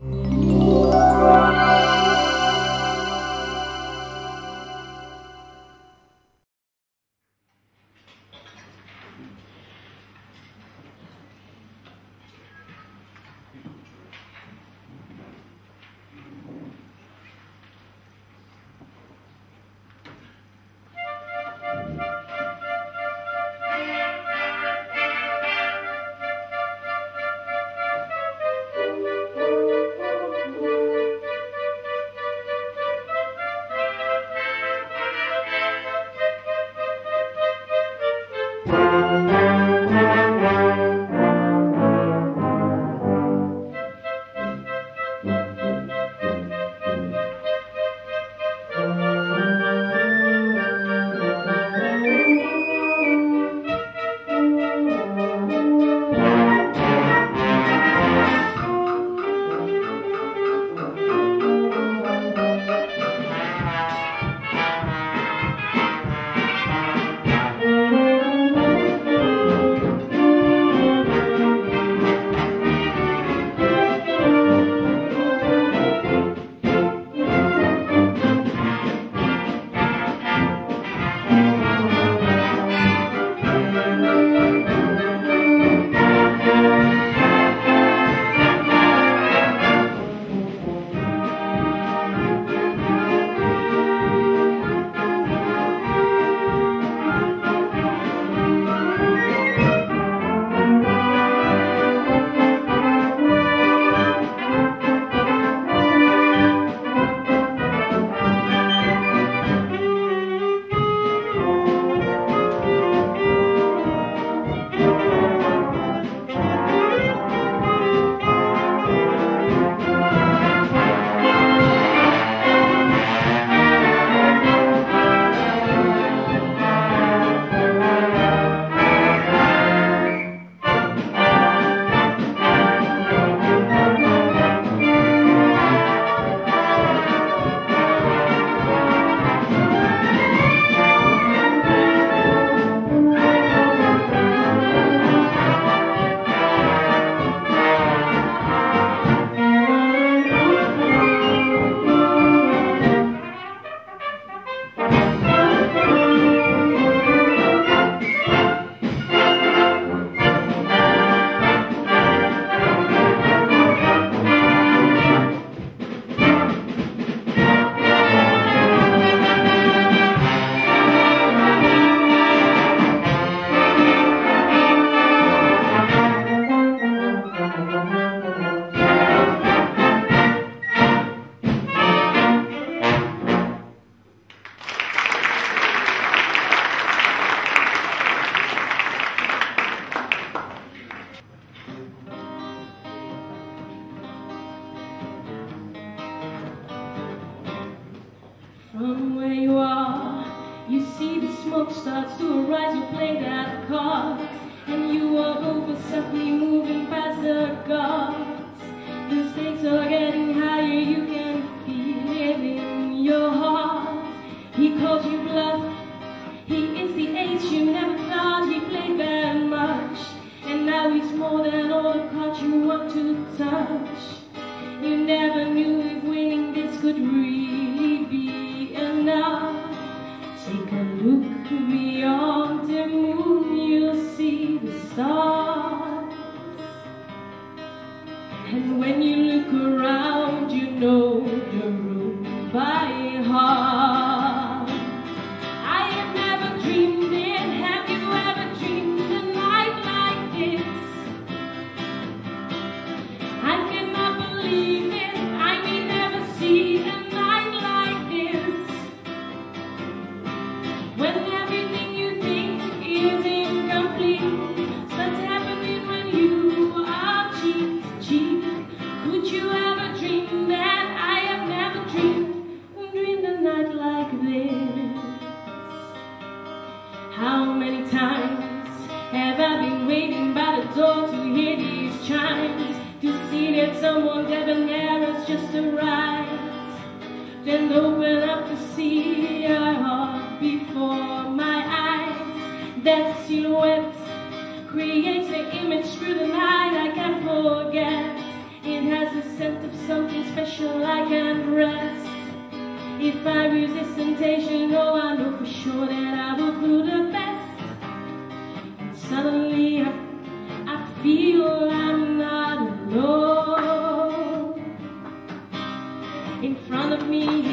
Música He called you bluff. He is the ace you never thought he played very much. And now he's more than all the cards you want to touch. You never knew if winning this could really be enough. Take a look beyond the moon, you'll see the stars. And when you look around, you know the room by it's through the night, I can't forget. It has a scent of something special, I can't rest. If I resist temptation, oh, I know for sure that I will do the best. And suddenly, I, I feel I'm not alone. In front of me,